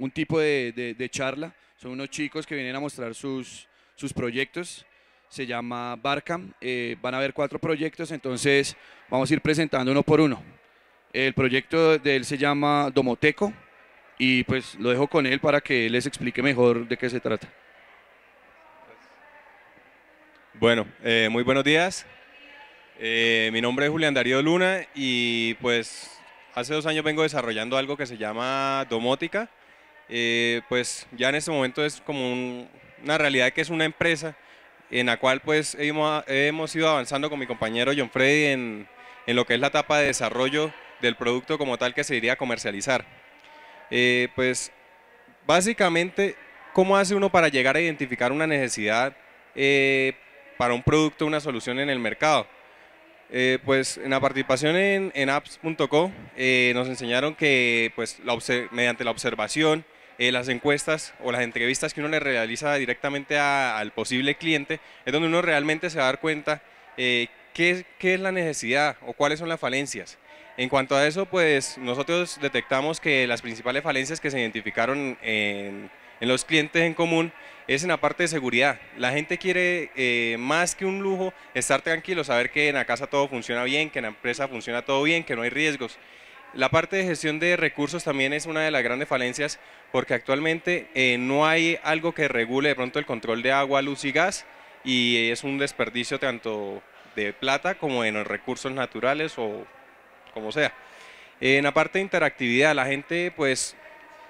un tipo de, charla. Son unos chicos que vienen a mostrar sus, sus proyectos. Se llama Barcam. Eh, van a haber cuatro proyectos, entonces vamos a ir presentando uno por uno. El proyecto de él se llama Domoteco y pues lo dejo con él para que les explique mejor de qué se trata. Bueno, eh, muy buenos días. Eh, mi nombre es Julián Darío Luna y pues hace dos años vengo desarrollando algo que se llama domótica. Eh, pues ya en este momento es como una realidad que es una empresa en la cual pues hemos, hemos ido avanzando con mi compañero John Freddy en, en, lo que es la etapa de desarrollo del producto como tal que se iría a comercializar. Eh, pues básicamente, ¿cómo hace uno para llegar a identificar una necesidad para un producto, una solución en el mercado? Eh, pues en la participación en, apps.co eh, nos enseñaron que pues, mediante la observación, eh, las encuestas o las entrevistas que uno le realiza directamente al posible cliente, es donde uno realmente se va a dar cuenta qué, qué, es la necesidad o cuáles son las falencias. En cuanto a eso, pues nosotros detectamos que las principales falencias que se identificaron en, en los clientes en común es en la parte de seguridad. La gente quiere eh, más que un lujo estar tranquilo, saber que en la casa todo funciona bien, que en la empresa funciona todo bien, que no hay riesgos. La parte de gestión de recursos también es una de las grandes falencias porque actualmente eh, no hay algo que regule de pronto el control de agua, luz y gas y es un desperdicio tanto de plata como en recursos naturales o como sea. En la parte de interactividad, la gente pues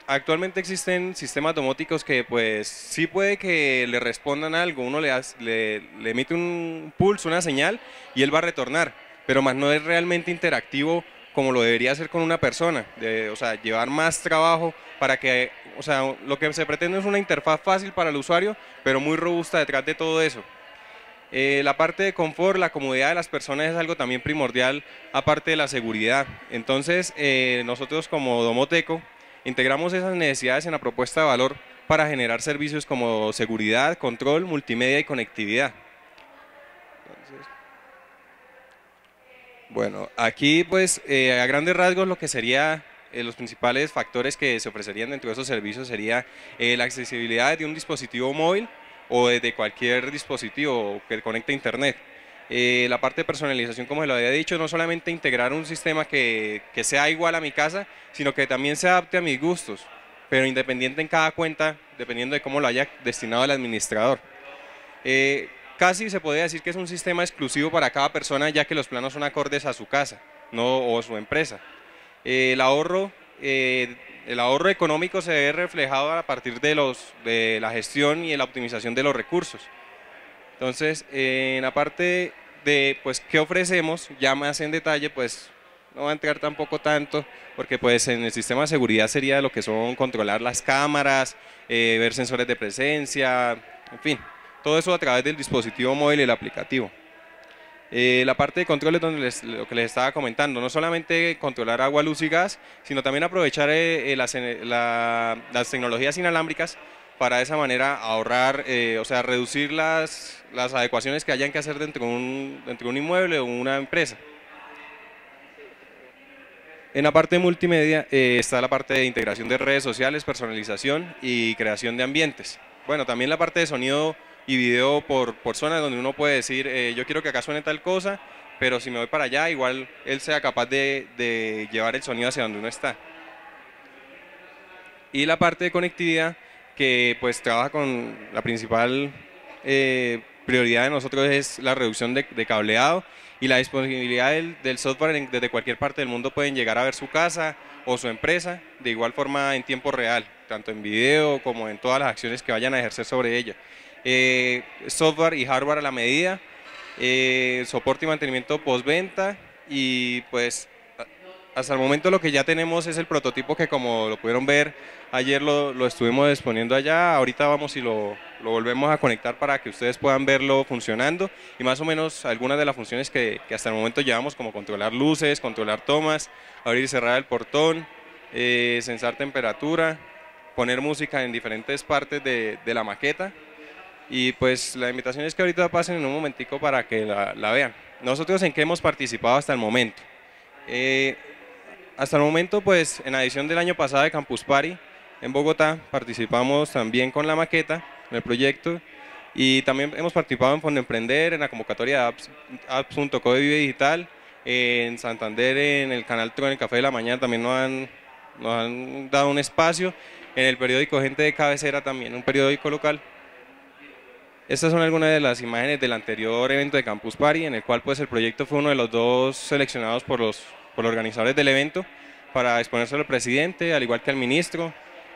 actualmente existen sistemas domóticos que pues sí puede que le respondan algo, uno le, le, emite un pulso, una señal y él va a retornar, pero más no es realmente interactivo como lo debería hacer con una persona, o sea, llevar más trabajo para que, o sea, lo que se pretende es una interfaz fácil para el usuario, pero muy robusta detrás de todo eso. Eh, la parte de confort, la comodidad de las personas es algo también primordial, aparte de la seguridad. Entonces, eh, nosotros como Domoteco, Integramos esas necesidades en la propuesta de valor para generar servicios como seguridad, control, multimedia y conectividad. Bueno, aquí pues eh, a grandes rasgos lo que sería eh, los principales factores que se ofrecerían dentro de esos servicios sería eh, la accesibilidad de un dispositivo móvil o de cualquier dispositivo que conecte a internet. La parte de personalización, como se lo había dicho, no solamente integrar un sistema que, que, sea igual a mi casa, sino que también se adapte a mis gustos, pero independiente en cada cuenta, dependiendo de cómo lo haya destinado el administrador. Casi se podría decir que es un sistema exclusivo para cada persona, ya que los planos son acordes a su casa no, o su empresa. Eh, el, ahorro, el ahorro económico se ve reflejado a partir de, los, de la gestión y la optimización de los recursos. Entonces, en la parte de pues qué ofrecemos, ya más en detalle, pues no va a entrar tampoco tanto, porque pues en el sistema de seguridad sería lo que son controlar las cámaras, eh, ver sensores de presencia, en fin, todo eso a través del dispositivo móvil y el aplicativo. Eh, la parte de control es donde lo que les estaba comentando, no solamente controlar agua, luz y gas, sino también aprovechar eh, las, las tecnologías inalámbricas para de esa manera ahorrar, eh, o sea, reducir las, las adecuaciones que hayan que hacer dentro de un, dentro de un inmueble o una empresa. En la parte multimedia eh, está la parte de integración de redes sociales, personalización y creación de ambientes. Bueno, también la parte de sonido y video por, por zona, donde uno puede decir, eh, yo quiero que acá suene tal cosa, pero si me voy para allá, igual él sea capaz de, de llevar el sonido hacia donde uno está. Y la parte de conectividad que pues trabaja con la principal eh, prioridad de nosotros es la reducción de, cableado y la disponibilidad del, software desde cualquier parte del mundo pueden llegar a ver su casa o su empresa de igual forma en tiempo real, tanto en video como en todas las acciones que vayan a ejercer sobre ella. Eh, software y hardware a la medida, eh, soporte y mantenimiento postventa y pues hasta el momento lo que ya tenemos es el prototipo que como lo pudieron ver ayer lo, estuvimos exponiendo allá, ahorita vamos y lo, volvemos a conectar para que ustedes puedan verlo funcionando y más o menos algunas de las funciones que, hasta el momento llevamos como controlar luces, controlar tomas, abrir y cerrar el portón, eh, sensar temperatura, poner música en diferentes partes de, la maqueta y pues la invitación es que ahorita pasen en un momentico para que la, vean. Nosotros en qué hemos participado hasta el momento. Eh, hasta el momento, pues en la edición del año pasado de Campus Party, en Bogotá, participamos también con la maqueta, en el proyecto, y también hemos participado en Fondo Emprender, en la convocatoria de apps, apps.co Vive Digital, en Santander, en el canal Tron, el Café de la Mañana, también nos han, nos han dado un espacio, en el periódico Gente de Cabecera también, un periódico local. Estas son algunas de las imágenes del anterior evento de Campus Party, en el cual pues el proyecto fue uno de los dos seleccionados por los, por los organizadores del evento para exponerse al presidente, al igual que al ministro.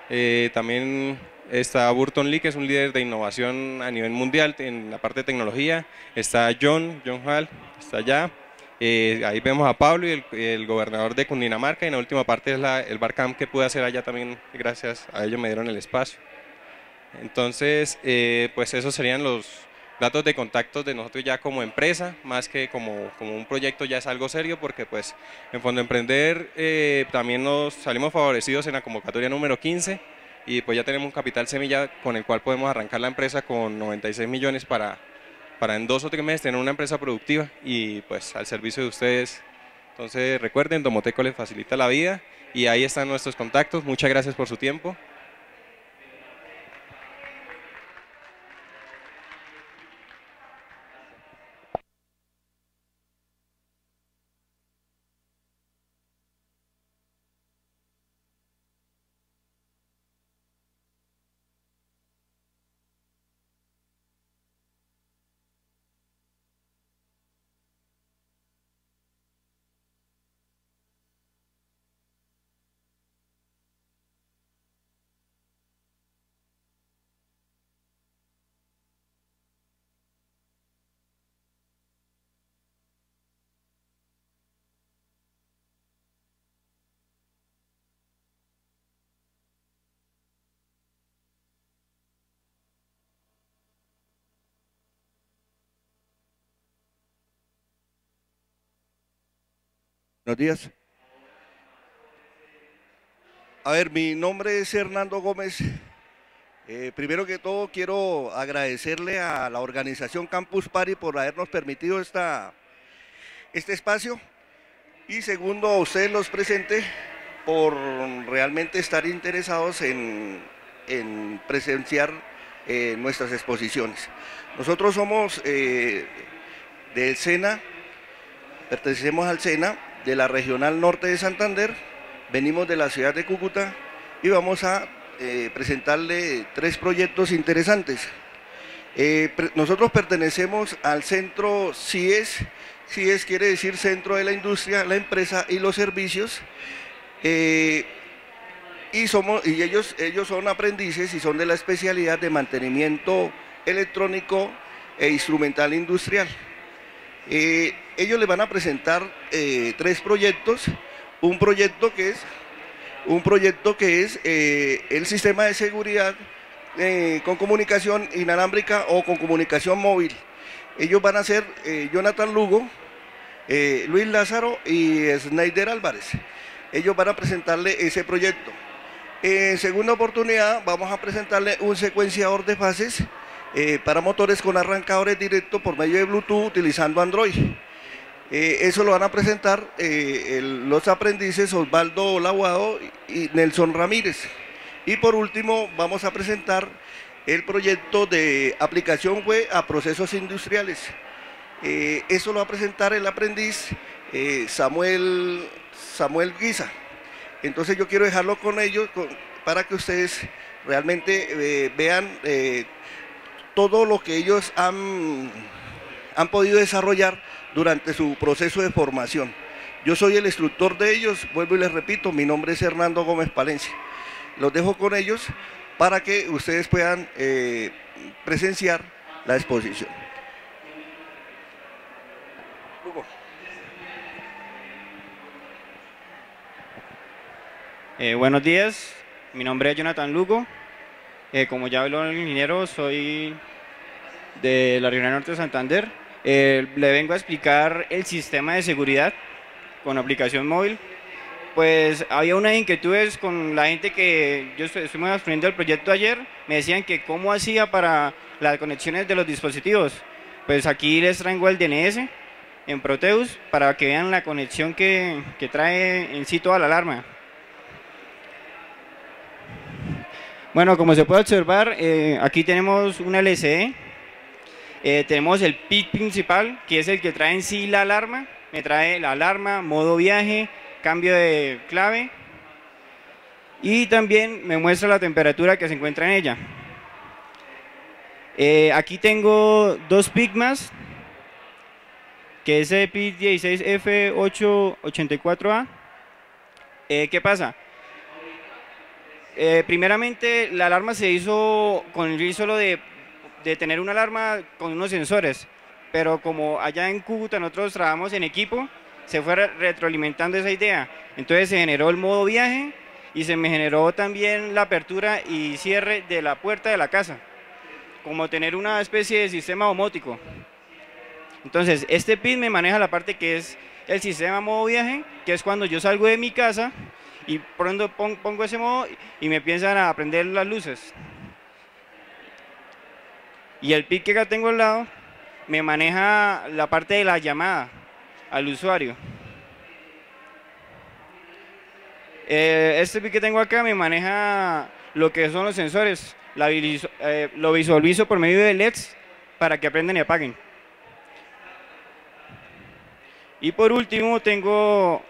Eh, también está Burton Lee, que es un líder de innovación a nivel mundial en la parte de tecnología. Está John, John Hall, está allá. Eh, ahí vemos a Pablo y el, gobernador de Cundinamarca. Y en la última parte es el barcamp que pude hacer allá también, gracias a ellos me dieron el espacio. Entonces, eh, pues esos serían los datos de contacto de nosotros ya como empresa, más que como, como un proyecto ya es algo serio, porque pues en Fondo Emprender eh, también nos salimos favorecidos en la convocatoria número 15 y pues ya tenemos un capital semilla con el cual podemos arrancar la empresa con 96 millones para, para en dos o tres meses tener una empresa productiva y pues al servicio de ustedes. Entonces recuerden, Domoteco les facilita la vida y ahí están nuestros contactos. Muchas gracias por su tiempo. Buenos días. A ver, mi nombre es Hernando Gómez. Eh, primero que todo quiero agradecerle a la organización Campus Party por habernos permitido esta, este espacio. Y segundo, a ustedes los presentes por realmente estar interesados en, presenciar eh, nuestras exposiciones. Nosotros somos eh, del SENA, pertenecemos al SENA de la Regional Norte de Santander, venimos de la ciudad de Cúcuta y vamos a eh, presentarle tres proyectos interesantes. Eh, nosotros pertenecemos al centro CIES, CIES quiere decir Centro de la Industria, la Empresa y los Servicios, eh, y, somos, y ellos, ellos son aprendices y son de la especialidad de mantenimiento electrónico e instrumental industrial. Eh, ellos les van a presentar eh, tres proyectos. Un proyecto que es, un proyecto que es eh, el sistema de seguridad con comunicación inalámbrica o con comunicación móvil. Ellos van a ser Jonathan Lugo, Luis Lázaro y Snyder Álvarez. Ellos van a presentarle ese proyecto. En segunda oportunidad vamos a presentarle un secuenciador de fases eh, para motores con arrancadores directos por medio de Bluetooth utilizando Android. Eh, eso lo van a presentar eh, los aprendices Osvaldo Laguado y Nelson Ramírez. Y por último vamos a presentar el proyecto de aplicación web a procesos industriales. eso lo va a presentar el aprendiz Samuel, Samuel Guisa. Entonces yo quiero dejarlo con ellos para que ustedes realmente vean todo lo que ellos han, han podido desarrollar durante su proceso de formación. Yo soy el instructor de ellos, vuelvo y les repito, mi nombre es Hernando Gómez Palencia. Los dejo con ellos para que ustedes puedan eh, presenciar la exposición. Eh, buenos días, mi nombre es Jonathan Lugo, eh, como ya habló el ingeniero, soy de la Región Norte de Santander. Eh, le vengo a explicar el sistema de seguridad con aplicación móvil. Pues había unas inquietudes con la gente que yo estuvimos aprendiendo el proyecto ayer. Me decían que cómo hacía para las conexiones de los dispositivos. Pues aquí les traigo el DNS en Proteus para que vean la conexión que, que trae en sí toda la alarma. Bueno, como se puede observar, eh, aquí tenemos una LCD. Eh, tenemos el PIC principal, que es el que trae en sí la alarma. Me trae la alarma, modo viaje, cambio de clave. Y también me muestra la temperatura que se encuentra en ella. Eh, aquí tengo dos PIC más, que es el PIC 16F884A. ¿Qué pasa? Eh, primeramente, la alarma se hizo con el solo de, tener una alarma con unos sensores, pero como allá en Cúcuta nosotros trabajamos en equipo, se fue retroalimentando esa idea. Entonces se generó el modo viaje y se me generó también la apertura y cierre de la puerta de la casa, como tener una especie de sistema domótico. Entonces, este PIN me maneja la parte que es el sistema modo viaje, que es cuando yo salgo de mi casa y pronto pongo ese modo y me piensan a prender las luces. Y el PIC que acá tengo al lado me maneja la parte de la llamada al usuario. Eh, este PIC que tengo acá me maneja lo que son los sensores. Eh, lo visualizo por medio de LEDs para que aprendan y apaguen. Y por último tengo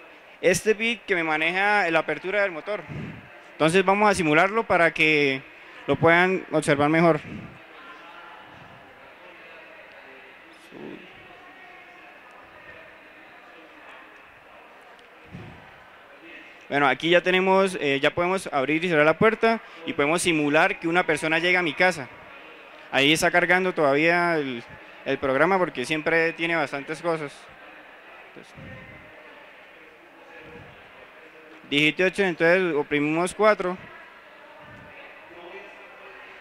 este bit que me maneja la apertura del motor. Entonces vamos a simularlo para que lo puedan observar mejor. Bueno, aquí ya tenemos, eh, ya podemos abrir y cerrar la puerta y podemos simular que una persona llega a mi casa. Ahí está cargando todavía el, programa porque siempre tiene bastantes cosas. Digite 8, entonces oprimimos 4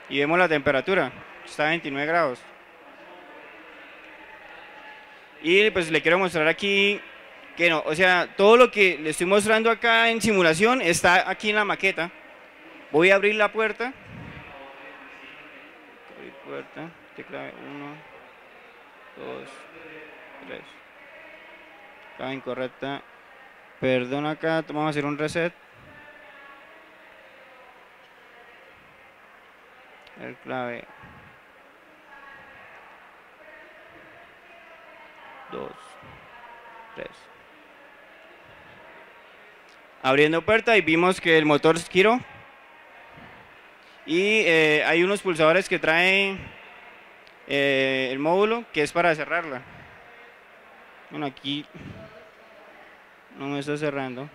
y vemos la temperatura, está a 29 grados. Y pues le quiero mostrar aquí que no, o sea, todo lo que le estoy mostrando acá en simulación está aquí en la maqueta. Voy a abrir la puerta. Abrir puerta, tecla 1, 2, 3. Está incorrecta. Perdón acá, vamos a hacer un reset. El clave. 2, 3. Abriendo puerta y vimos que el motor giró. Y eh, hay unos pulsadores que traen eh, el módulo que es para cerrarla. Bueno, aquí no me está cerrando.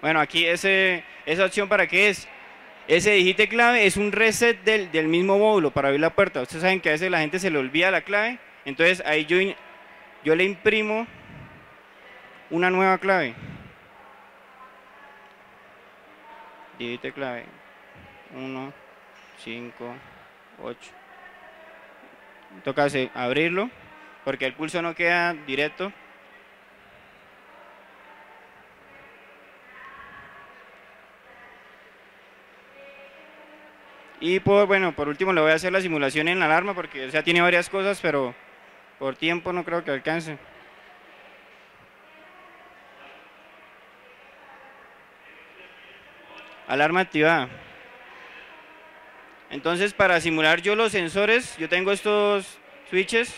Bueno, aquí ese, esa opción para qué es. Ese digite clave es un reset del, del, mismo módulo para abrir la puerta. Ustedes saben que a veces la gente se le olvida la clave. Entonces ahí yo, yo le imprimo una nueva clave. Digite clave 1, 5, 8. Toca abrirlo porque el pulso no queda directo. Y por, bueno, por último le voy a hacer la simulación en la alarma porque ya tiene varias cosas, pero por tiempo no creo que alcance. Alarma activada. Entonces para simular yo los sensores, yo tengo estos switches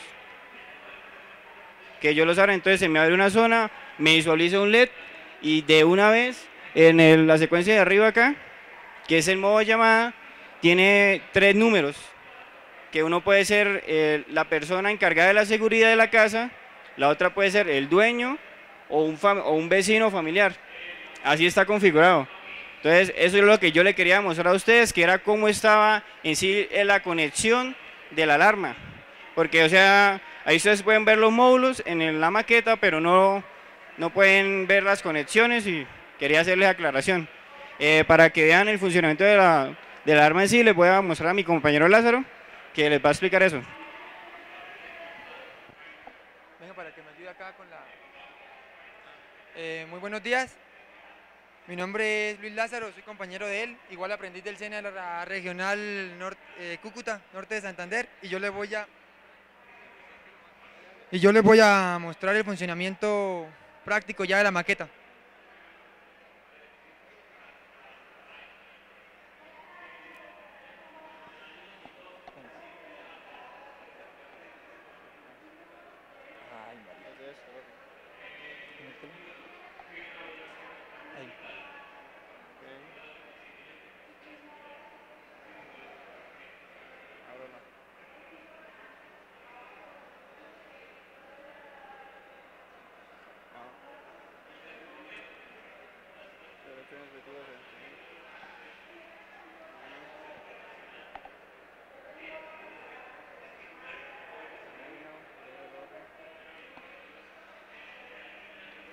que yo los abro, entonces se me abre una zona, me visualiza un LED y de una vez en la secuencia de arriba acá, que es el modo llamada, tiene tres números, que uno puede ser eh, la persona encargada de la seguridad de la casa, la otra puede ser el dueño o un, o un vecino familiar. Así está configurado. Entonces, eso es lo que yo le quería mostrar a ustedes, que era cómo estaba en sí la conexión de la alarma. Porque, o sea, Ahí ustedes pueden ver los módulos en la maqueta, pero no, no pueden ver las conexiones y quería hacerles aclaración. Eh, para que vean el funcionamiento de la, de arma en sí, les voy a mostrar a mi compañero Lázaro, que les va a explicar eso. Venga, para que me ayude acá con la... Eh, muy buenos días. Mi nombre es Luis Lázaro, soy compañero de él, igual aprendiz del SENA de la Regional norte, eh, Cúcuta, norte de Santander, y yo le voy a y yo les voy a mostrar el funcionamiento práctico ya de la maqueta. Ahí.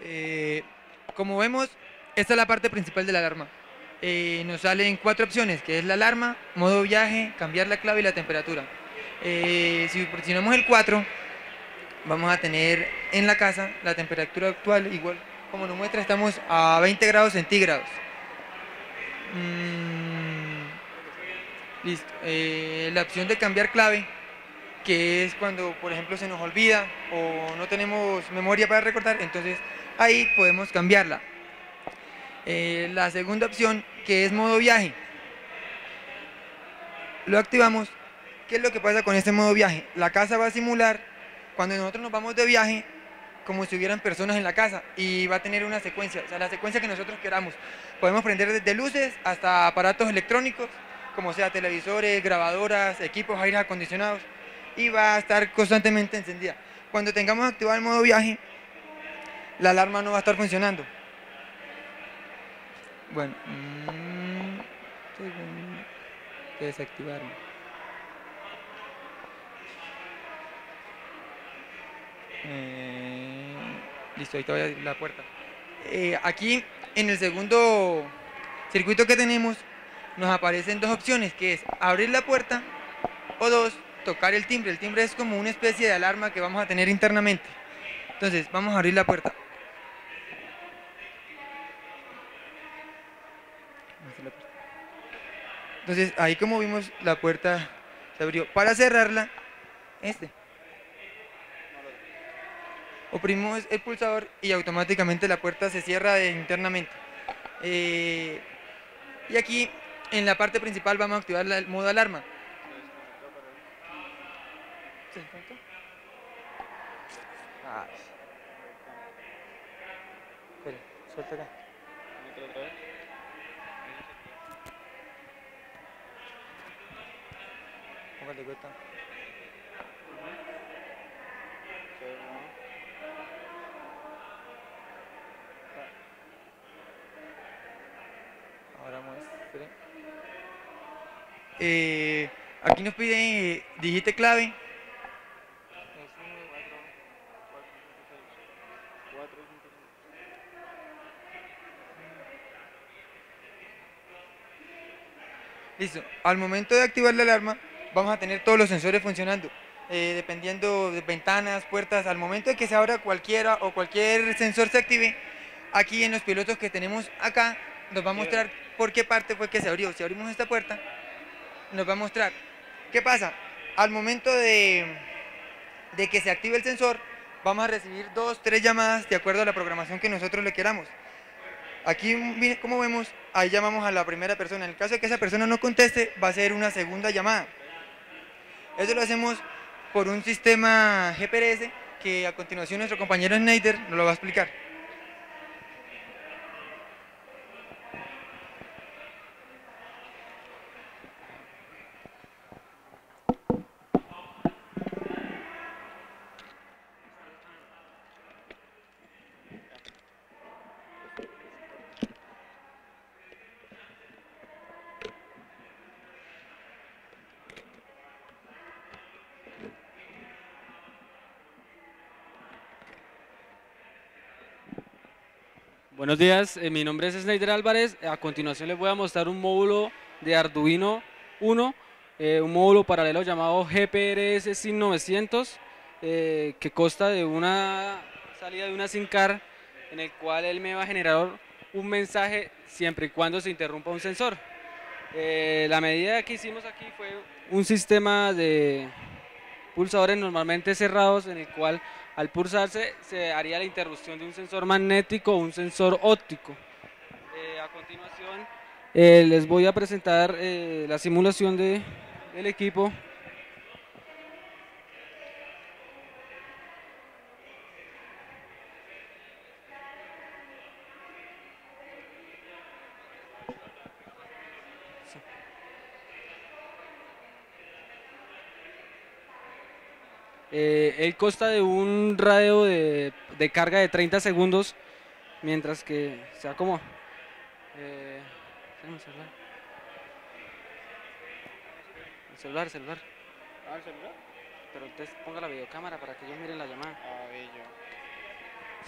Eh, como vemos, esta es la parte principal de la alarma. Eh, nos salen cuatro opciones, que es la alarma, modo viaje, cambiar la clave y la temperatura. Eh, si presionamos el 4, vamos a tener en la casa la temperatura actual, igual como nos muestra, estamos a 20 grados centígrados. Mm, listo. Eh, la opción de cambiar clave, que es cuando, por ejemplo, se nos olvida o no tenemos memoria para recordar, entonces ahí podemos cambiarla. Eh, la segunda opción, que es modo viaje, lo activamos. ¿Qué es lo que pasa con este modo viaje? La casa va a simular cuando nosotros nos vamos de viaje como si hubieran personas en la casa y va a tener una secuencia, o sea, la secuencia que nosotros queramos. Podemos prender desde luces hasta aparatos electrónicos, como sea televisores, grabadoras, equipos aire acondicionados y va a estar constantemente encendida. Cuando tengamos activado el modo viaje, la alarma no va a estar funcionando. Bueno, mm. Eh, listo, ahí te voy a abrir la puerta. Eh, aquí en el segundo circuito que tenemos nos aparecen dos opciones, que es abrir la puerta o dos, tocar el timbre. El timbre es como una especie de alarma que vamos a tener internamente. Entonces, vamos a abrir la puerta. Entonces, ahí como vimos, la puerta se abrió. Para cerrarla, este. Oprimimos el pulsador y automáticamente la puerta se cierra internamente. Eh, y aquí, en la parte principal, vamos a activar el modo alarma. Ay. Espere, suelta acá. Póngale cuenta. Ahora muestre. Eh, aquí nos pide eh, digite clave. Listo. Al momento de activar la alarma, vamos a tener todos los sensores funcionando. eh, dependiendo de ventanas, puertas, al momento de que se abra cualquiera o cualquier sensor se active, aquí en los pilotos que tenemos acá, nos va a mostrar por qué parte fue que se abrió. Si abrimos esta puerta, nos va a mostrar. ¿Qué pasa? Al momento de, de que se active el sensor, vamos a recibir dos, tres llamadas de acuerdo a la programación que nosotros le queramos. Aquí, como vemos, ahí llamamos a la primera persona. En el caso de que esa persona no conteste, va a ser una segunda llamada. Eso lo hacemos por un sistema GPRS que a continuación nuestro compañero Snyder nos lo va a explicar. Buenos días, eh, mi nombre es Snyder Álvarez. A continuación les voy a mostrar un módulo de Arduino 1, eh, un módulo paralelo llamado GPRS SIN 900, eh, que consta de una salida de una SIM card en el cual él me va a generar un mensaje siempre y cuando se interrumpa un sensor. Eh, la medida que hicimos aquí fue un sistema de pulsadores normalmente cerrados en el cual al pulsarse se haría la interrupción de un sensor magnético o un sensor óptico. Eh, a continuación eh, les voy a presentar eh, la simulación de, del equipo. Eh, él consta de un radio de, de carga de 30 segundos, mientras que sea como... Eh, el celular. El celular, el celular. Ah, ¿el celular? Pero usted ponga la videocámara para que ellos miren la llamada. Ah, bello.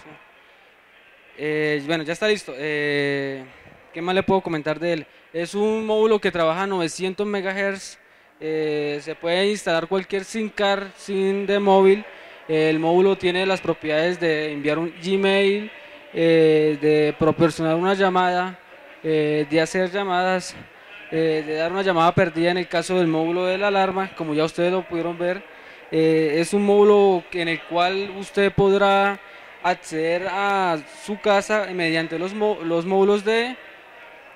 Sí. Eh, bueno, ya está listo. Eh, ¿Qué más le puedo comentar de él? Es un módulo que trabaja a 900 MHz. Eh, se puede instalar cualquier SIM card, SIM de móvil. El módulo tiene las propiedades de enviar un Gmail, eh, de proporcionar una llamada, eh, de hacer llamadas, de dar una llamada perdida en el caso del módulo de la alarma, como ya ustedes lo pudieron ver. Es un módulo en el cual usted podrá acceder a su casa mediante los, los módulos de,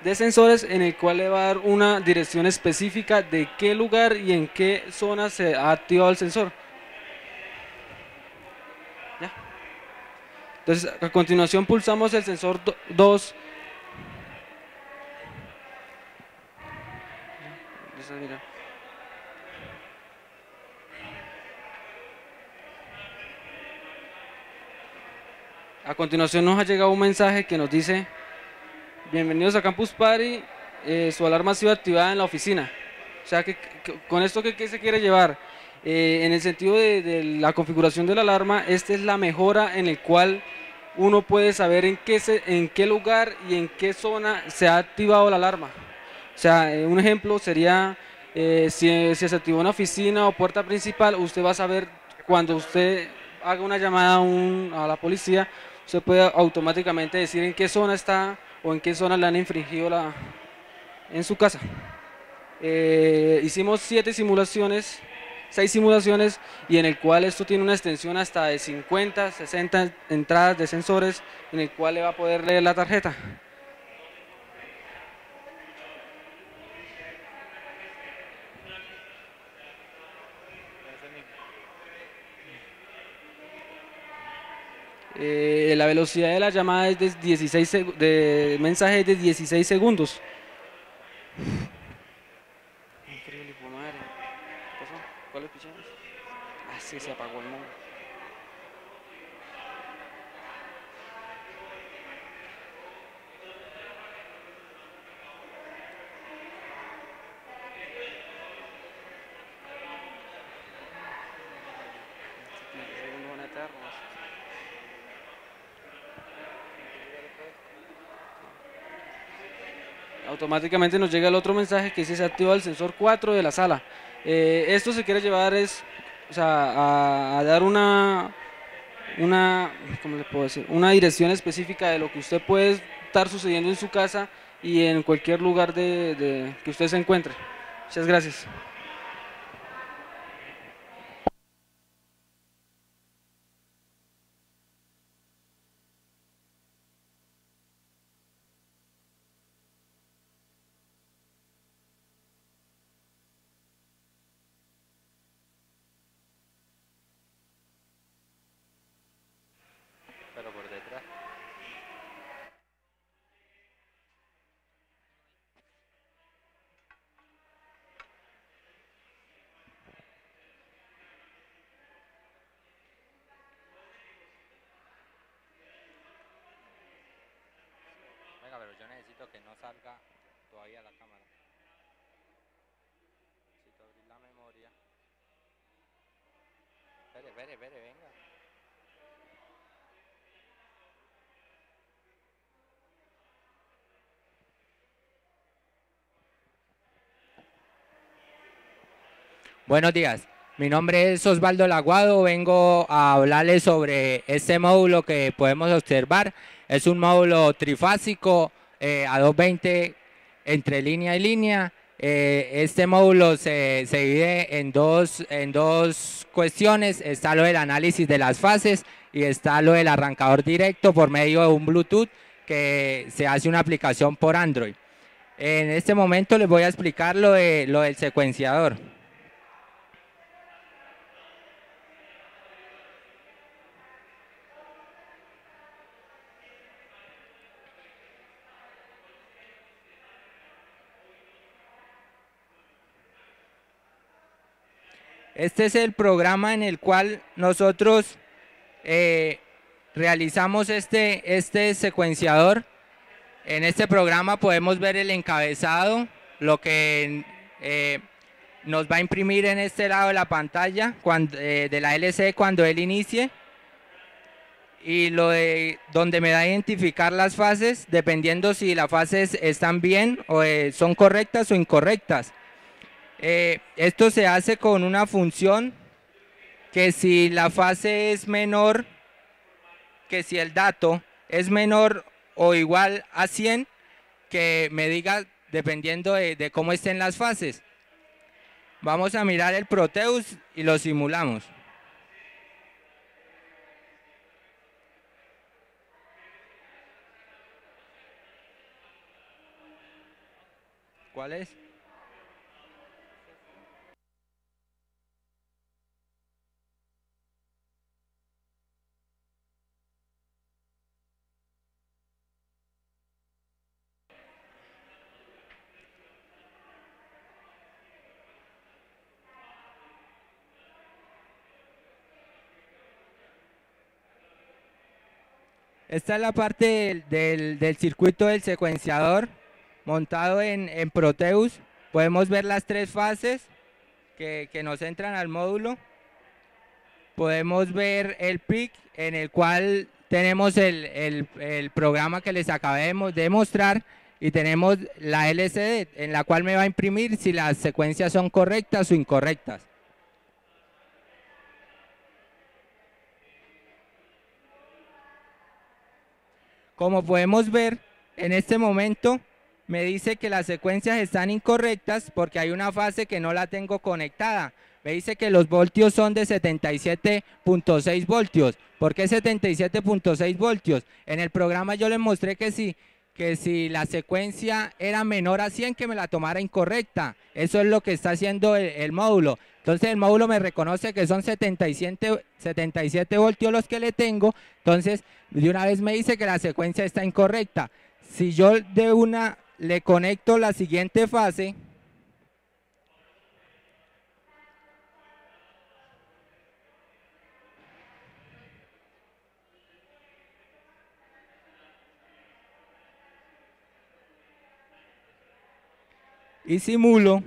de sensores en el cual le va a dar una dirección específica de qué lugar y en qué zona se ha activado el sensor. ¿Ya? Entonces, a continuación pulsamos el sensor 2. A continuación nos ha llegado un mensaje que nos dice, bienvenidos a Campus Party, eh, su alarma ha sido activada en la oficina. O sea, que, con esto, ¿qué, se quiere llevar? Eh, en el sentido de, la configuración de la alarma, esta es la mejora en el cual uno puede saber en qué, en qué lugar y en qué zona se ha activado la alarma. O sea, eh, un ejemplo sería, si, si se activó una oficina o puerta principal, usted va a saber cuando usted haga una llamada a, un- a la policía, usted puede automáticamente decir en qué zona está o en qué zona le han infringido la, en su casa. Eh, hicimos siete simulaciones, seis simulaciones, y en el cual esto tiene una extensión hasta de 50, 60 entradas de sensores, en el cual le va a poder leer la tarjeta. Eh, la velocidad de la llamada es de 16 seg- de mensaje es de 16 segundos. Increíble, madre. ¿Qué pasó? ¿Cuál es? Ah, sí, se apagó el automáticamente nos llega el otro mensaje que dice se activa el sensor 4 de la sala. Eh, esto se quiere llevar es, o sea, a, dar una, una, ¿cómo le puedo decir? Una dirección específica de lo que usted puede estar sucediendo en su casa y en cualquier lugar de- que usted se encuentre. Muchas gracias. Pero por detrás. Venga, pero yo necesito que no salga todavía la cámara. Necesito abrir la memoria. Espere, espere, espere, venga. Buenos días, mi nombre es Osvaldo Laguado, vengo a hablarles sobre este módulo que podemos observar. Es un módulo trifásico eh, a 220 entre línea y línea. Eh, este módulo se, se divide en dos, en dos cuestiones. Está lo del análisis de las fases y está lo del arrancador directo por medio de un Bluetooth que se hace una aplicación por Android. En este momento les voy a explicar lo, de, lo del secuenciador. Este es el programa en el cual nosotros eh, realizamos este, este secuenciador. En este programa podemos ver el encabezado, lo que eh, nos va a imprimir en este lado de la pantalla eh, de la LC cuando él inicie y lo de donde me da a identificar las fases dependiendo si las fases están bien o son correctas o incorrectas. Eh, esto se hace con una función que si la fase es menor, que si el dato es menor o igual a 100, que me diga dependiendo de, de cómo estén las fases. Vamos a mirar el Proteus y lo simulamos. ¿Cuál es? Esta es la parte del, del- circuito del secuenciador montado en, en Proteus. Podemos ver las tres fases que, que nos entran al módulo. Podemos ver el PIC en el cual tenemos el, el- programa que les mo- de mostrar y tenemos la LCD en la cual me va a imprimir si las secuencias son correctas o incorrectas. Como podemos ver, en este momento me dice que las secuencias están incorrectas porque hay una fase que no la tengo conectada. Me dice que los voltios son de 77.6 voltios. ¿Por qué 77.6 voltios? En el programa yo les mostré que si, que si la secuencia era menor a 100 que me la tomara incorrecta. Eso es lo que está haciendo el, el módulo. Entonces el módulo me reconoce que son 77, 77 voltios los que le tengo. Entonces de una vez me dice que la secuencia está incorrecta. Si yo de una le conecto la siguiente fase, y simulo,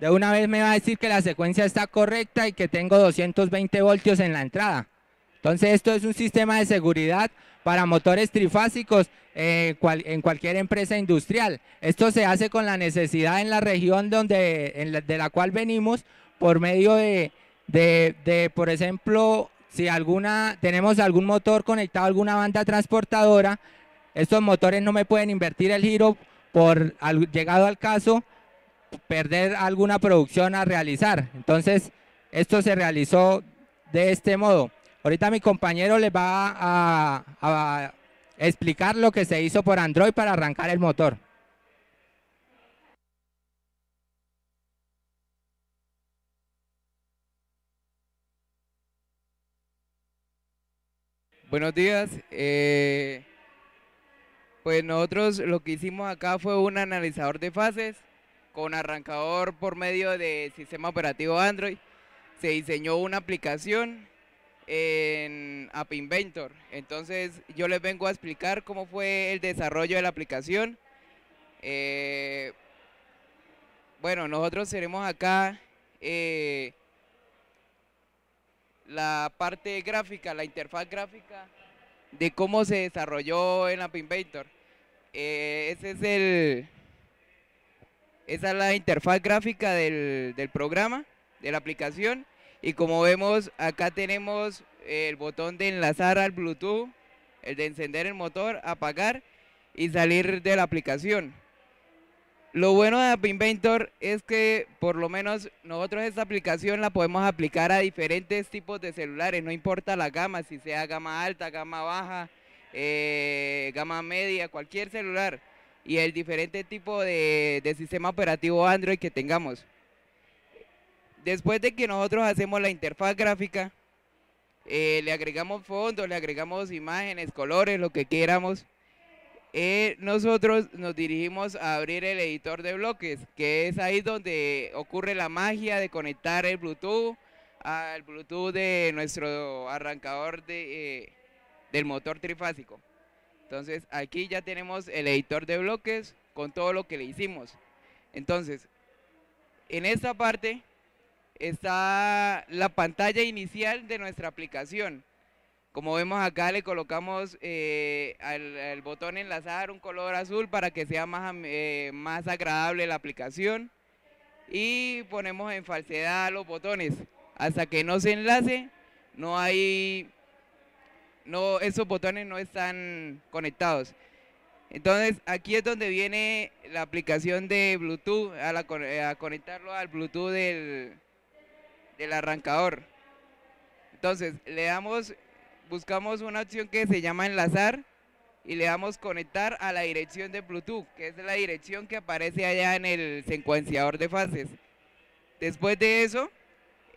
de una vez me va a decir que la secuencia está correcta y que tengo 220 voltios en la entrada. Entonces esto es un sistema de seguridad para motores trifásicos eh, en cualquier empresa industrial. Esto se hace con la necesidad en la región donde, de la cual venimos por medio de, de- de, por ejemplo, si alguna, tenemos algún motor conectado a alguna banda transportadora, estos motores no me pueden invertir el giro por, llegado al caso, perder alguna producción a realizar. Entonces, esto se realizó de este modo. Ahorita mi compañero les va a, a explicar lo que se hizo por Android para arrancar el motor. Buenos días. eh, pues nosotros lo que hicimos acá fue un analizador de fases con arrancador por medio de sistema operativo Android. Se diseñó una aplicación en App Inventor. Entonces yo les vengo a explicar cómo fue el desarrollo de la aplicación. Eh, bueno, nosotros tenemos acá eh, la parte gráfica, la interfaz gráfica de cómo se desarrolló en App Inventor. Eh, es esa es la interfaz gráfica del, del programa, de la aplicación. Y como vemos, acá tenemos el botón de enlazar al Bluetooth, el de encender el motor, apagar y salir de la aplicación. Lo bueno de App Inventor es que por lo menos nosotros esta aplicación la podemos aplicar a diferentes tipos de celulares, no importa la gama, si sea gama alta, gama baja, eh, gama media, cualquier celular y el diferente tipo de, sistema operativo Android que tengamos. Después de que nosotros hacemos la interfaz gráfica, eh, le agregamos fondos, le agregamos imágenes, colores, lo que queramos. eh, nosotros nos dirigimos a abrir el editor de bloques, que es ahí donde ocurre la magia de conectar el Bluetooth al Bluetooth de nuestro arrancador de, del motor trifásico. Entonces aquí ya tenemos el editor de bloques con todo lo que le hicimos. Entonces, en esta parte está la pantalla inicial de nuestra aplicación. Como vemos acá le colocamos eh, al, botón enlazar un color azul para que sea más, eh, más agradable la aplicación. Y ponemos en falsedad los botones. Hasta que no se enlace, no hay, no, esos botones no están conectados. Entonces aquí es donde viene la aplicación de Bluetooth, a, conectarlo al Bluetooth del, del arrancador. Entonces le damos buscamos una opción que se llama enlazar y le damos conectar a la dirección de Bluetooth, que es la dirección que aparece allá en el secuenciador de fases. Después de eso,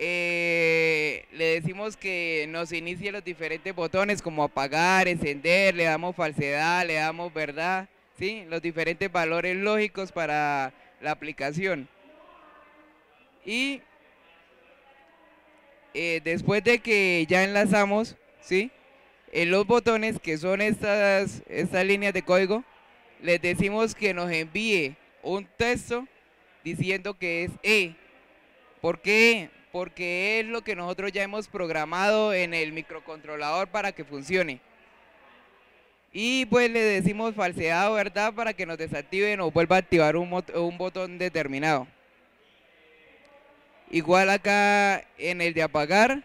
eh, le decimos que nos inicie los diferentes botones como apagar, encender, le damos falsedad, le damos verdad, ¿sí? los diferentes valores lógicos para la aplicación. Y eh, después de que ya enlazamos, ¿sí? En los botones, que son estas, estas líneas de código, les decimos que nos envíe un texto diciendo que es E. ¿Por qué? Porque es lo que nosotros ya hemos programado en el microcontrolador para que funcione. Y pues le decimos falsedad verdad para que nos desactiven o vuelva a activar un, un botón determinado. Igual acá en el de apagar,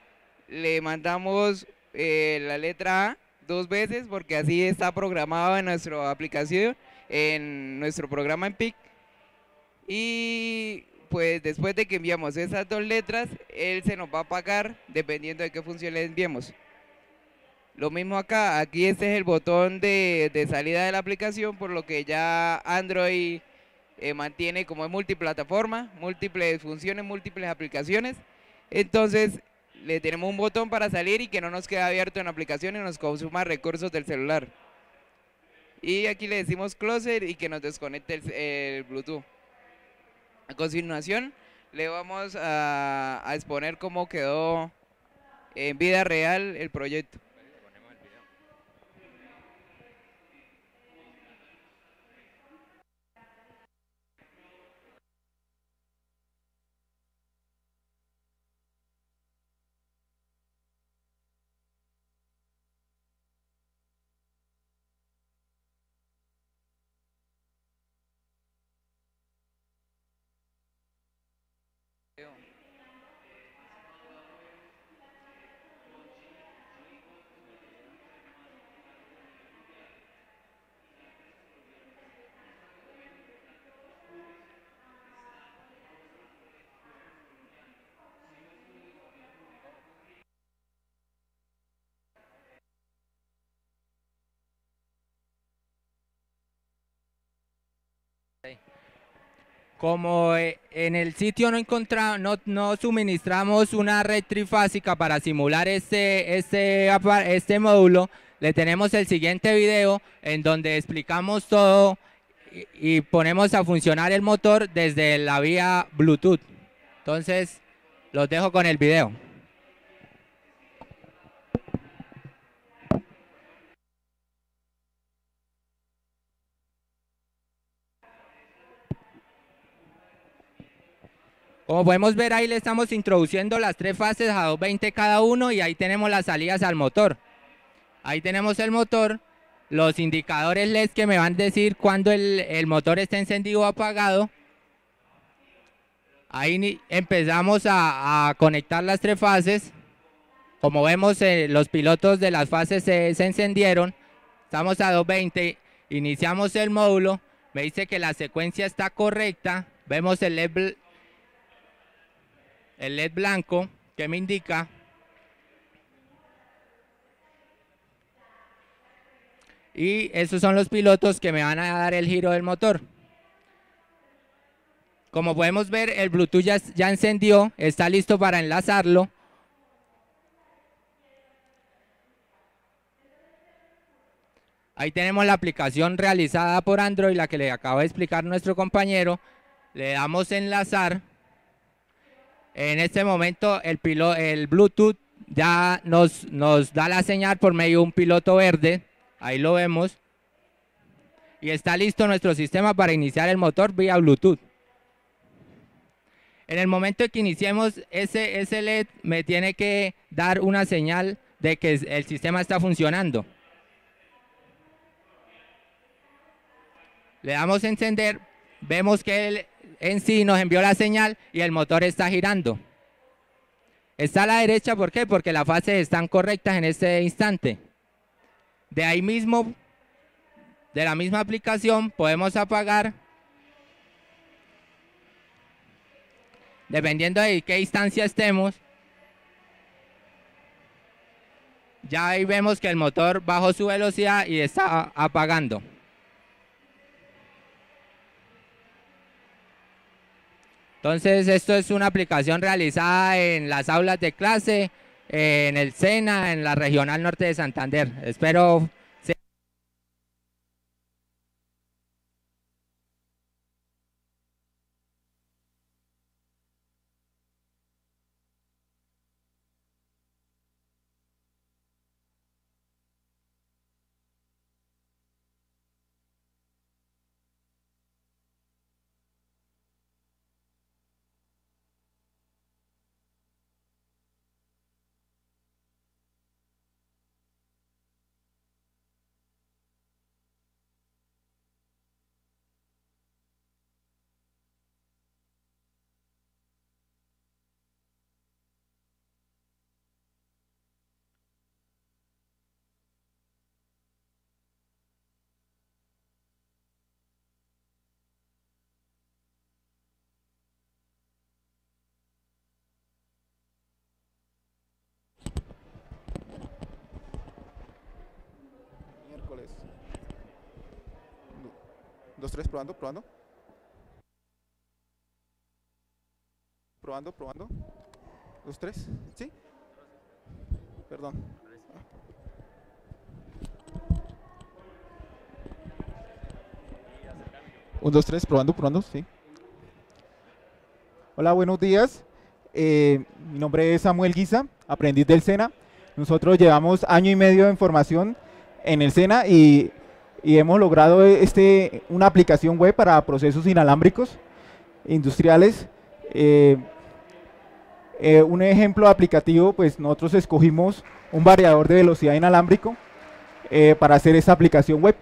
le mandamos eh, la letra A dos veces porque así está programado en nuestra aplicación, en nuestro programa en PIC. Y pues después de que enviamos esas dos letras, él se nos va a pagar dependiendo de qué función le enviemos. Lo mismo acá, aquí este es el botón de, salida de la aplicación, por lo que ya Android eh, mantiene como es multiplataforma, múltiples funciones, múltiples aplicaciones. Entonces le tenemos un botón para salir y que no nos quede abierto en aplicación y nos consuma recursos del celular. Y aquí le decimos closer y que nos desconecte el, Bluetooth. A continuación le vamos a, a exponer cómo quedó en vida real el proyecto. Como eh, en el sitio no, encontramos, no, suministramos una red trifásica para simular este, este, este módulo, le tenemos el siguiente video en donde explicamos todo y, y ponemos a funcionar el motor desde la vía Bluetooth. Entonces, los dejo con el video. Como podemos ver ahí le estamos introduciendo las tres fases a 220 cada uno y ahí tenemos las salidas al motor. Ahí tenemos el motor, los indicadores LED que me van a decir cuando el, motor está encendido o apagado. Ahí empezamos a, conectar las tres fases. Como vemos eh, los pilotos de las fases se, se encendieron. Estamos a 220, iniciamos el módulo. Me dice que la secuencia está correcta. Vemos el LED el LED blanco que me indica y esos son los pilotos que me van a dar el giro del motor. Como podemos ver, el Bluetooth ya, ya encendió, está listo para enlazarlo. Ahí tenemos la aplicación realizada por Android, la que le acaba de explicar nuestro compañero. Le damos enlazar. En este momento el, el Bluetooth ya nos, nos da la señal por medio de un piloto verde. Ahí lo vemos. Y está listo nuestro sistema para iniciar el motor vía Bluetooth. En el momento que iniciemos ese, ese LED me tiene que dar una señal de que el sistema está funcionando. Le damos encender, vemos que él en sí nos envió la señal y el motor está girando. Está a la derecha, ¿por qué? Porque las fases están correctas en este instante. De ahí mismo, de la misma aplicación, podemos apagar. Dependiendo de qué distancia estemos. Ya ahí vemos que el motor bajó su velocidad y está apagando. Entonces, esto es una aplicación realizada en las aulas de clase, en el SENA, en la Regional Norte de Santander. Espero Dos, tres, probando, probando. Probando, probando. Dos, tres, ¿sí? Perdón. Un, dos, tres, probando, probando, sí. Hola, buenos días. Eh, mi nombre es Samuel Guisa, aprendiz del SENA. Nosotros llevamos año y medio de formación en el SENA y y hemos logrado este, una aplicación web para procesos inalámbricos industriales. Eh, eh, un ejemplo aplicativo, pues nosotros escogimos un variador de velocidad inalámbrico eh, para hacer esta aplicación web.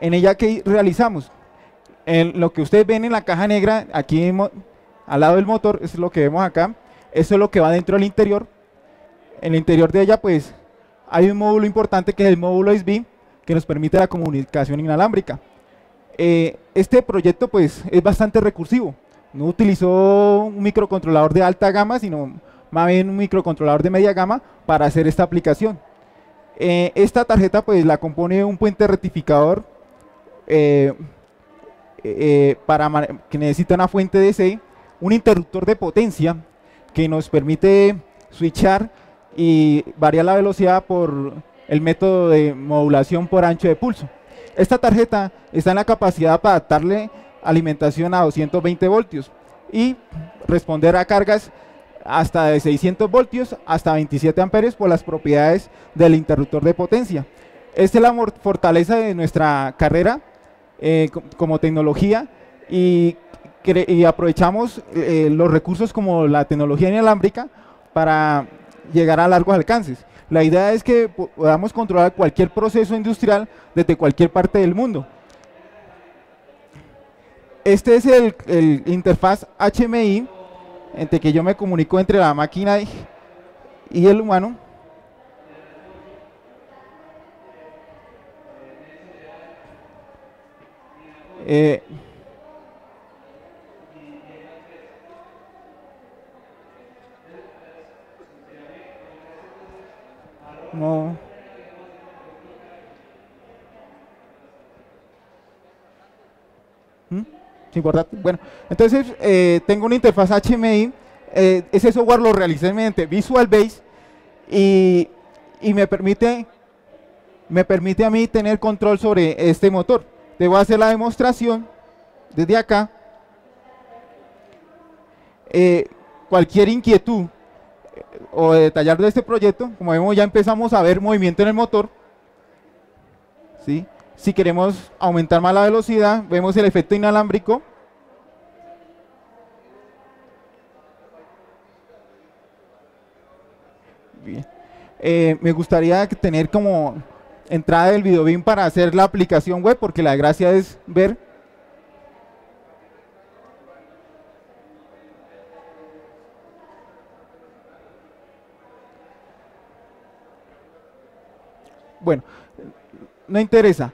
En ella, ¿qué realizamos? En lo que ustedes ven en la caja negra, aquí al lado del motor, es lo que vemos acá. Eso es lo que va dentro del interior. En el interior de ella, pues, hay un módulo importante que es el módulo SB, que nos permite la comunicación inalámbrica. Eh, este proyecto pues es bastante recursivo. No utilizó un microcontrolador de alta gama, sino más bien un microcontrolador de media gama para hacer esta aplicación. Eh, esta tarjeta pues la compone un puente rectificador eh, para que necesita una fuente DC, un interruptor de potencia que nos permite switchar y variar la velocidad por el método de modulación por ancho de pulso. Esta tarjeta está en la capacidad para adaptarle alimentación a 220 voltios y responder a cargas hasta de 600 voltios hasta 27 amperios por las propiedades del interruptor de potencia. Esta es la fortaleza de nuestra carrera eh, como tecnología y, aprovechamos eh, los recursos como la tecnología inalámbrica para llegar a largos alcances. La idea es que podamos controlar cualquier proceso industrial desde cualquier parte del mundo. Este es el, interfaz HMI, entre que yo me comunico entre la máquina y, el humano. Eh, No. ¿Mm? importante. Bueno, entonces eh, tengo una interfaz HMI. Eh, ese software lo realicé mediante Visual Base y, y me permite me permite a mí tener control sobre este motor. Debo hacer la demostración desde acá. Eh, cualquier inquietud o detallar de este proyecto, como vemos ya empezamos a ver movimiento en el motor. ¿sí? Si queremos aumentar más la velocidad, vemos el efecto inalámbrico. Bien. Eh, me gustaría tener como entrada del videobin para hacer la aplicación web, porque la gracia es ver Bueno, no interesa.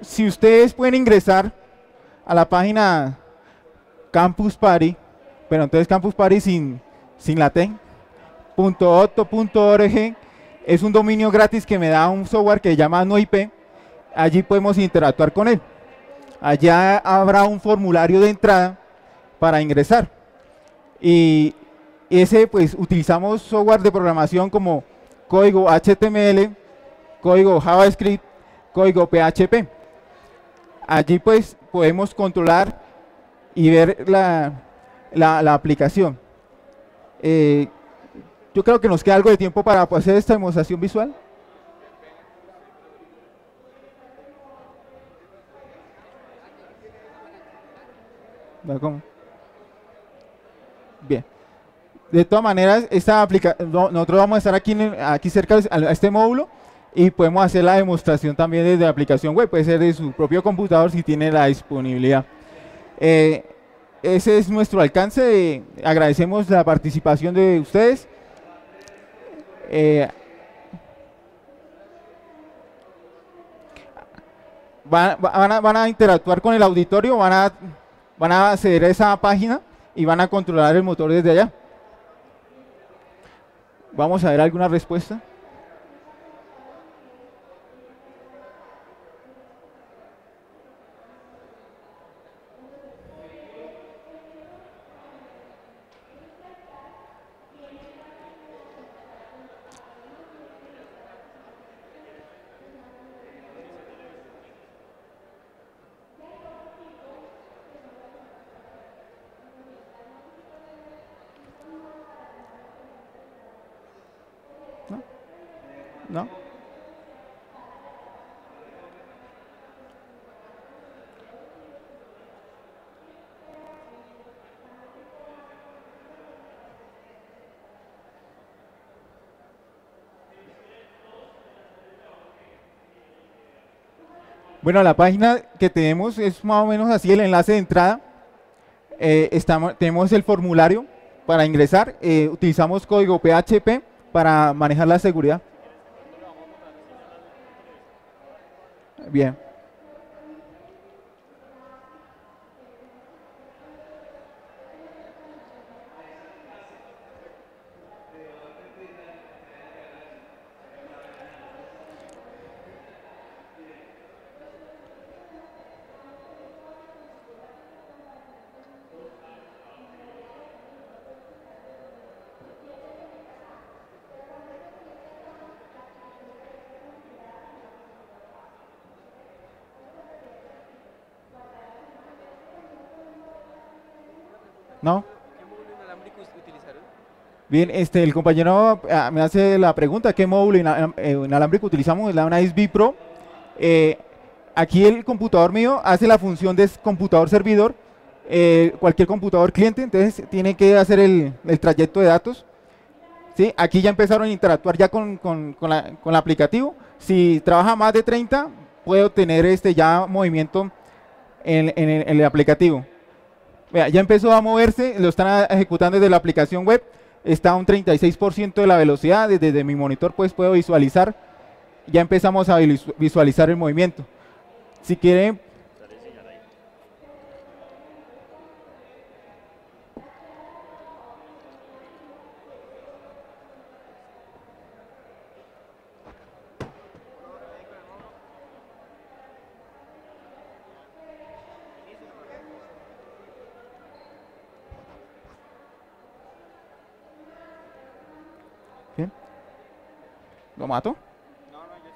Si ustedes pueden ingresar a la página Campus Party, pero entonces Campus Party sin, sin la T, .otto.org es un dominio gratis que me da un software que se llama NoIP. Allí podemos interactuar con él. Allá habrá un formulario de entrada para ingresar. Y ese pues utilizamos software de programación como código HTML, código JavaScript, código PHP. Allí pues podemos controlar y ver la, la, aplicación. Eh, yo creo que nos queda algo de tiempo para hacer esta demostración visual. Bien. De todas maneras, esta aplicación, nosotros vamos a estar aquí, aquí cerca a este módulo y podemos hacer la demostración también desde la aplicación web, puede ser de su propio computador si tiene la disponibilidad. Eh, ese es nuestro alcance, agradecemos la participación de ustedes. Eh, van, van, a, interactuar con el auditorio, van a, van a acceder a esa página y van a controlar el motor desde allá. Vamos a ver alguna respuesta. Bueno, la página que tenemos es más o menos así el enlace de entrada. Eh, estamos, tenemos el formulario para ingresar. Eh, utilizamos código PHP para manejar la seguridad. Bien. ¿No? ¿Qué módulo inalámbrico utilizaron? Bien, este, el compañero ah, me hace la pregunta, ¿qué módulo eh, inalámbrico utilizamos? La una SB Pro. Eh, aquí el computador mío hace la función de computador servidor, eh, cualquier computador cliente, entonces tiene que hacer el, trayecto de datos. ¿sí? Aquí ya empezaron a interactuar ya con, con, la, el aplicativo. Si trabaja más de 30, puedo tener este ya movimiento en, en el aplicativo ya empezó a moverse, lo están ejecutando desde la aplicación web, está a un 36% de la velocidad, desde, mi monitor pues puedo visualizar, ya empezamos a visualizar el movimiento. Si quieren ¿Lo mato? No, no, yo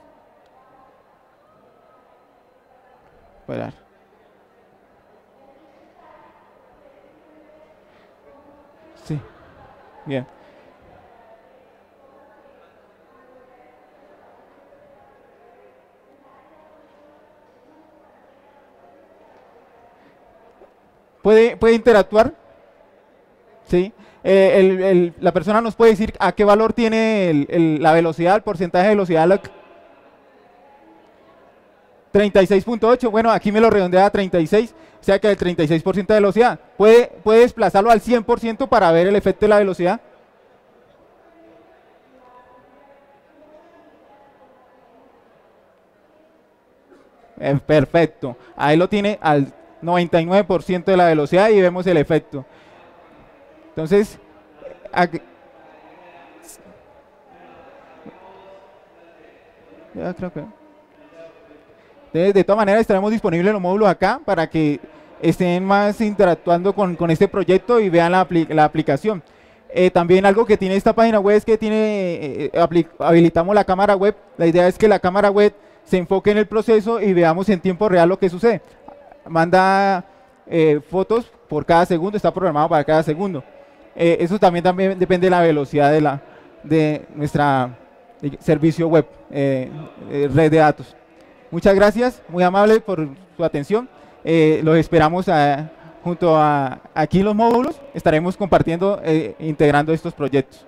Sí. Bien. ¿Puede, puede interactuar? ¿Sí? Eh, la persona nos puede decir a qué valor tiene el- la velocidad, el porcentaje de velocidad. la- 36.8, bueno, aquí me lo redondea a 36, o sea que el 36% de velocidad. ¿Puede, ¿Puede desplazarlo al 100% para ver el efecto de la velocidad? Eh, perfecto. Ahí lo tiene al 99% de la velocidad y vemos el efecto. Entonces, creo que. De todas maneras, estaremos disponibles los módulos acá para que estén más interactuando con, con este proyecto y vean la, la aplicación. Eh, también algo que tiene esta página web es que tiene, eh, eh, habilitamos la cámara web. La idea es que la cámara web se enfoque en el proceso y veamos en tiempo real lo que sucede. Manda eh, fotos por cada segundo, está programado para cada segundo. Eh, eso también, también depende de la velocidad de, la, de nuestra eh, servicio web, eh, red de datos. Muchas gracias, muy amable por su atención. Los esperamos a- junto a aquí los módulos, estaremos compartiendo, e integrando estos proyectos.